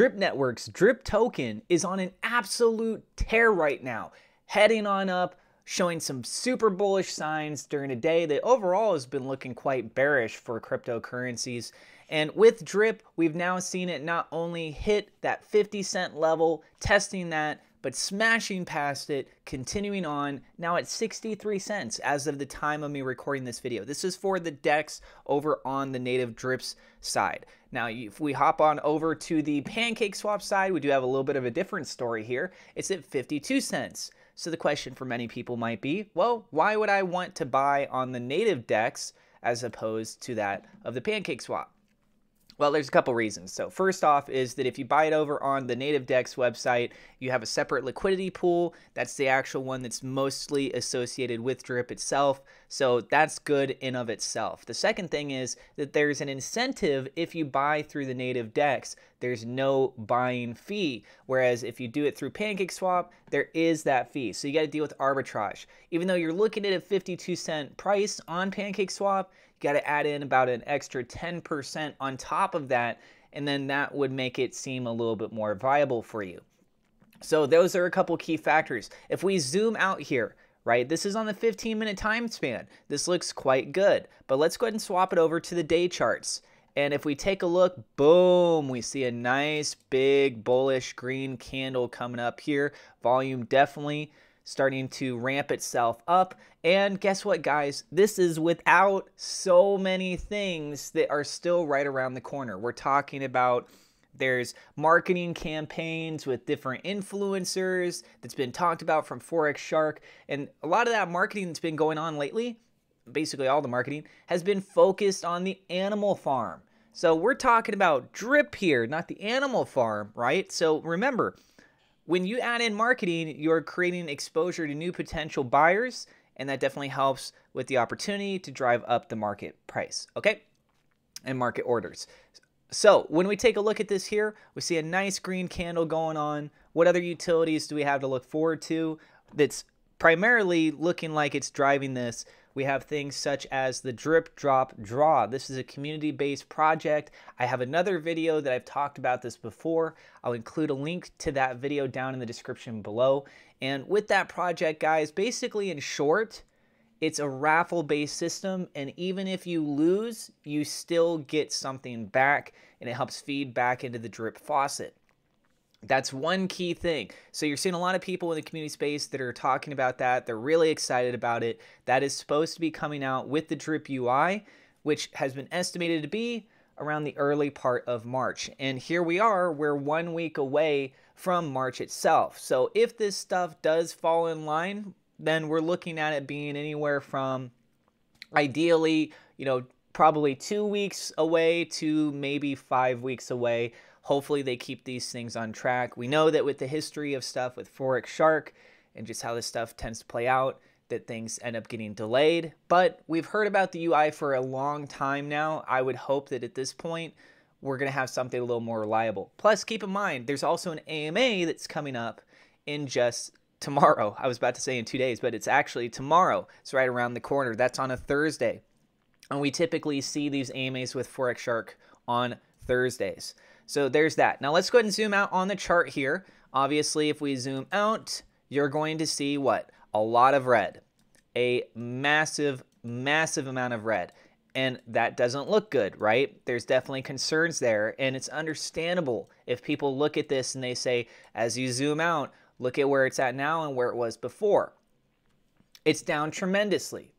Drip Network's Drip token is on an absolute tear right now, heading on up, showing some super bullish signs during a day that overall has been looking quite bearish for cryptocurrencies. And with Drip, we've now seen it not only hit that 50 cent level, testing that, but smashing past it, continuing on, now at 63 cents as of the time of me recording this video. This is for the DEX over on the native drips side. Now, if we hop on over to the PancakeSwap side, we do have a little bit of a different story here. It's at 52 cents. So the question for many people might be, well, why would I want to buy on the native DEX as opposed to that of the PancakeSwap? Well, there's a couple reasons. So first off is that if you buy it over on the Native Dex website, you have a separate liquidity pool. That's the actual one that's mostly associated with Drip itself. So that's good in of itself. The second thing is that there's an incentive if you buy through the Native Dex. There's no buying fee. Whereas if you do it through PancakeSwap, there is that fee. So you got to deal with arbitrage. Even though you're looking at a 52 cent price on PancakeSwap, you got to add in about an extra 10% on top of that, and then that would make it seem a little bit more viable for you. So those are a couple key factors. If we zoom out here, right, this is on the 15 minute time span. This looks quite good, but let's go ahead and swap it over to the day charts. And if we take a look, boom, we see a nice big bullish green candle coming up here. Volume definitely starting to ramp itself up. And guess what, guys? This is without so many things that are still right around the corner. We're talking about there's marketing campaigns with different influencers that's been talked about from Forex Shark. And a lot of that marketing that's been going on lately, basically all the marketing, has been focused on the animal farm. So we're talking about drip here, not the animal farm, right? So remember, when you add in marketing, you're creating exposure to new potential buyers, and that definitely helps with the opportunity to drive up the market price, okay? And market orders. So when we take a look at this here, we see a nice green candle going on. What other utilities do we have to look forward to that's primarily looking like it's driving this? We have things such as the Drip Drop Draw. This is a community-based project. I have another video that I've talked about this before. I'll include a link to that video down in the description below. And with that project, guys, basically in short, it's a raffle-based system, and even if you lose, you still get something back, and it helps feed back into the drip faucet. That's one key thing. So you're seeing a lot of people in the community space that are talking about that. They're really excited about it. That is supposed to be coming out with the Drip UI, which has been estimated to be around the early part of March. And here we are, we're one week away from March itself. So if this stuff does fall in line, then we're looking at it being anywhere from ideally, you know, probably two weeks away to maybe five weeks away Hopefully, they keep these things on track. We know that with the history of stuff with Forex Shark and just how this stuff tends to play out, that things end up getting delayed. But we've heard about the UI for a long time now. I would hope that at this point, we're going to have something a little more reliable. Plus, keep in mind, there's also an AMA that's coming up in just tomorrow. I was about to say in two days, but it's actually tomorrow. It's right around the corner. That's on a Thursday. And we typically see these AMAs with Forex Shark on Thursdays. So there's that. Now let's go ahead and zoom out on the chart here. Obviously, if we zoom out, you're going to see what? A lot of red. A massive, massive amount of red. And that doesn't look good, right? There's definitely concerns there. And it's understandable if people look at this and they say, as you zoom out, look at where it's at now and where it was before. It's down tremendously.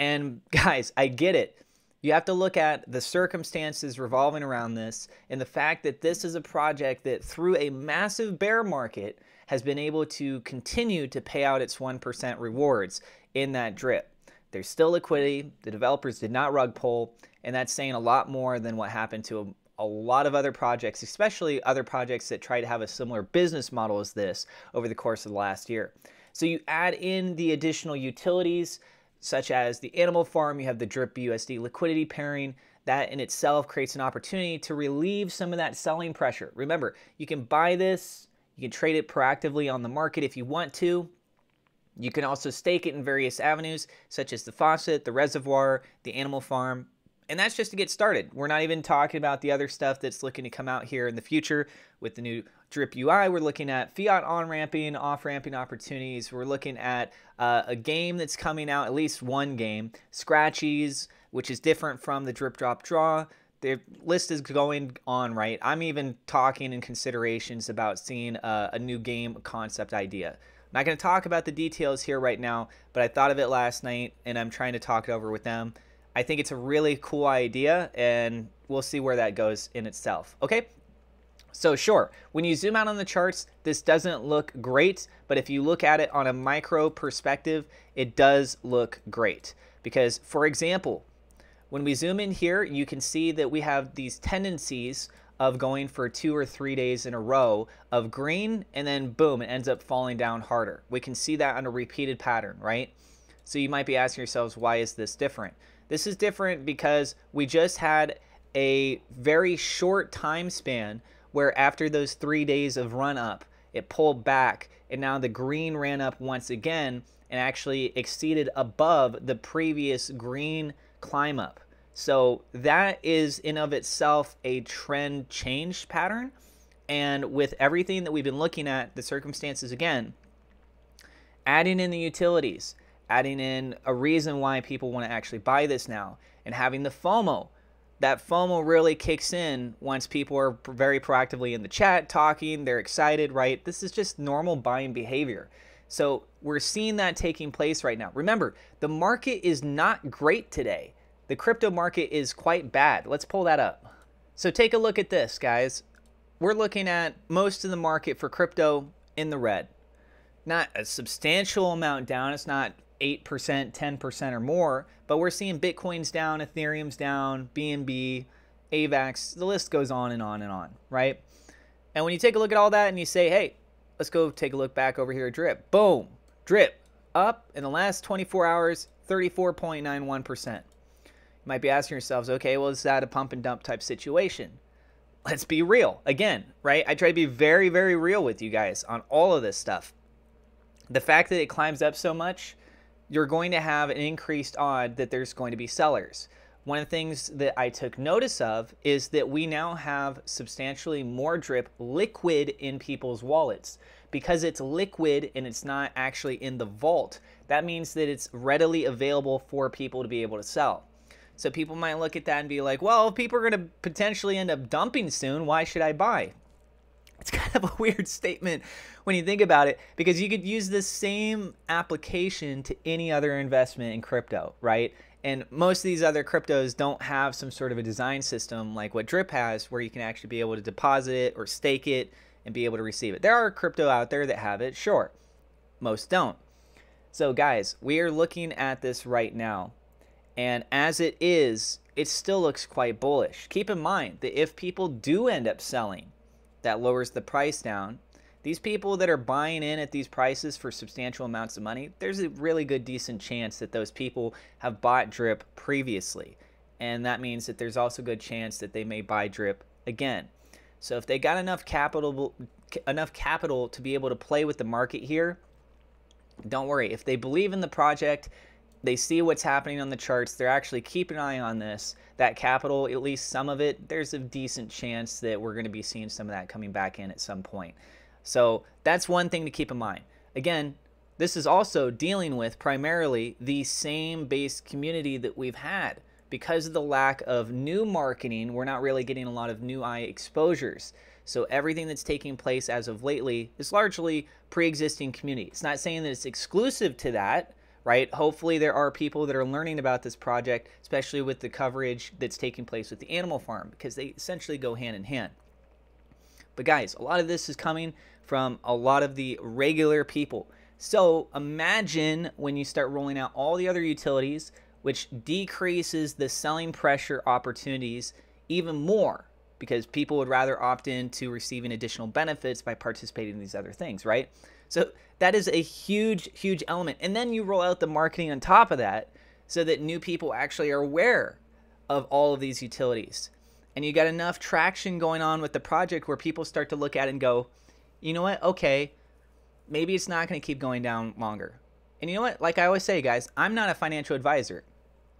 And guys, I get it you have to look at the circumstances revolving around this and the fact that this is a project that, through a massive bear market, has been able to continue to pay out its 1% rewards in that drip. There's still liquidity, the developers did not rug pull, and that's saying a lot more than what happened to a, lot of other projects, especially other projects that try to have a similar business model as this over the course of the last year. So you add in the additional utilities, such as the animal farm, you have the drip USD liquidity pairing. That in itself creates an opportunity to relieve some of that selling pressure. Remember, you can buy this, you can trade it proactively on the market if you want to. You can also stake it in various avenues, such as the faucet, the reservoir, the animal farm, And that's just to get started. We're not even talking about the other stuff that's looking to come out here in the future with the new Drip UI. We're looking at fiat on ramping, off ramping opportunities. We're looking at uh, a game that's coming out, at least one game, Scratchies, which is different from the Drip Drop Draw. The list is going on, right? I'm even talking in considerations about seeing a, a new game concept idea. I'm not going to talk about the details here right now, but I thought of it last night and I'm trying to talk it over with them. I think it's a really cool idea, and we'll see where that goes in itself. Okay? So, sure, when you zoom out on the charts, this doesn't look great, but if you look at it on a micro perspective, it does look great. Because, for example, when we zoom in here, you can see that we have these tendencies of going for two or three days in a row of green, and then boom, it ends up falling down harder. We can see that on a repeated pattern, right? So you might be asking yourselves, why is this different? This is different because we just had a very short time span where after those three days of run up, it pulled back and now the green ran up once again and actually exceeded above the previous green climb up. So that is in of itself a trend change pattern. And with everything that we've been looking at, the circumstances again, adding in the utilities, adding in a reason why people want to actually buy this now, and having the FOMO. That FOMO really kicks in once people are very proactively in the chat talking, they're excited, right? This is just normal buying behavior. So we're seeing that taking place right now. Remember, the market is not great today. The crypto market is quite bad. Let's pull that up. So take a look at this, guys. We're looking at most of the market for crypto in the red. Not a substantial amount down. It's not 8%, 10% or more, but we're seeing Bitcoin's down, Ethereum's down, BNB, AVAX, the list goes on and on and on, right? And when you take a look at all that and you say, hey, let's go take a look back over here at Drip. Boom, Drip up in the last 24 hours, 34.91%. You might be asking yourselves, okay, well, is that a pump and dump type situation? Let's be real. Again, right? I try to be very, very real with you guys on all of this stuff. The fact that it climbs up so much you're going to have an increased odd that there's going to be sellers. One of the things that I took notice of is that we now have substantially more drip liquid in people's wallets. Because it's liquid and it's not actually in the vault, that means that it's readily available for people to be able to sell. So people might look at that and be like, well, if people are going to potentially end up dumping soon, why should I buy? It's kind of a weird statement when you think about it because you could use this same application to any other investment in crypto, right? And most of these other cryptos don't have some sort of a design system like what Drip has where you can actually be able to deposit it or stake it and be able to receive it. There are crypto out there that have it, sure. Most don't. So, guys, we are looking at this right now. And as it is, it still looks quite bullish. Keep in mind that if people do end up selling, that lowers the price down. These people that are buying in at these prices for substantial amounts of money, there's a really good decent chance that those people have bought drip previously. And that means that there's also a good chance that they may buy drip again. So if they got enough capital enough capital to be able to play with the market here, don't worry. If they believe in the project, they see what's happening on the charts, they're actually keeping an eye on this, that capital, at least some of it, there's a decent chance that we're going to be seeing some of that coming back in at some point. So that's one thing to keep in mind. Again, this is also dealing with primarily the same base community that we've had. Because of the lack of new marketing, we're not really getting a lot of new eye exposures. So everything that's taking place as of lately is largely pre-existing community. It's not saying that it's exclusive to that, right? Hopefully, there are people that are learning about this project, especially with the coverage that's taking place with the animal farm, because they essentially go hand in hand. But, guys, a lot of this is coming from a lot of the regular people. So, imagine when you start rolling out all the other utilities, which decreases the selling pressure opportunities even more because people would rather opt in to receiving additional benefits by participating in these other things, right? So that is a huge, huge element. And then you roll out the marketing on top of that so that new people actually are aware of all of these utilities. And you got enough traction going on with the project where people start to look at it and go, you know what? Okay, maybe it's not going to keep going down longer. And you know what? Like I always say, guys, I'm not a financial advisor.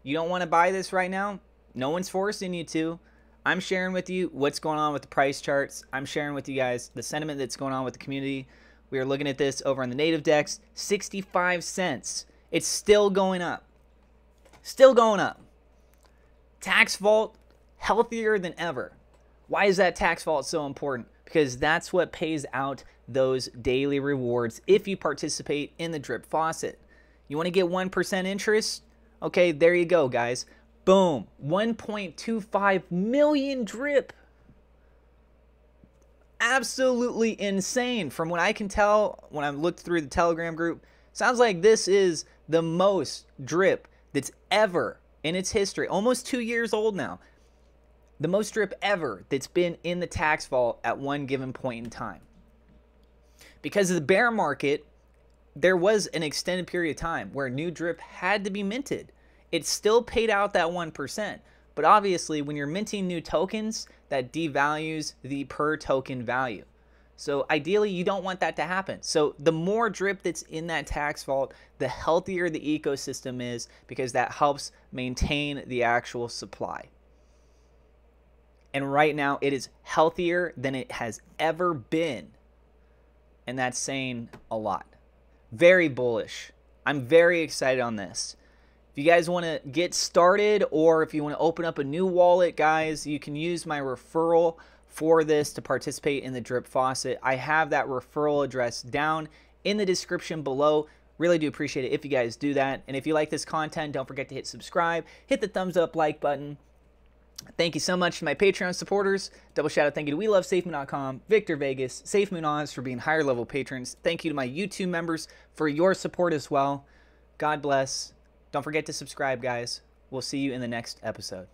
You don't want to buy this right now? No one's forcing you to. I'm sharing with you what's going on with the price charts. I'm sharing with you guys the sentiment that's going on with the community. We are looking at this over on the native DEX, 65 cents. It's still going up. Still going up. Tax vault healthier than ever. Why is that tax vault so important? Because that's what pays out those daily rewards if you participate in the drip faucet. You want to get 1% interest? Okay, there you go, guys. Boom. 1.25 million drip. Absolutely insane. From what I can tell when I've looked through the Telegram group, sounds like this is the most drip that's ever in its history. Almost two years old now. The most drip ever that's been in the tax vault at one given point in time. Because of the bear market, there was an extended period of time where new drip had to be minted it still paid out that 1%. But obviously, when you're minting new tokens, that devalues the per token value. So ideally, you don't want that to happen. So the more drip that's in that tax vault, the healthier the ecosystem is because that helps maintain the actual supply. And right now, it is healthier than it has ever been. And that's saying a lot. Very bullish. I'm very excited on this. If you guys want to get started or if you want to open up a new wallet, guys, you can use my referral for this to participate in the drip faucet. I have that referral address down in the description below. Really do appreciate it if you guys do that. And if you like this content, don't forget to hit subscribe, hit the thumbs up like button. Thank you so much to my Patreon supporters. Double shout out thank you to WeLoveSafeMoon.com, Victor Vegas, Safe Moon Oz for being higher level patrons. Thank you to my YouTube members for your support as well. God bless. Don't forget to subscribe, guys. We'll see you in the next episode.